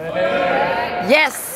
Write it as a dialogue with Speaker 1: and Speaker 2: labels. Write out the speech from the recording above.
Speaker 1: Yes.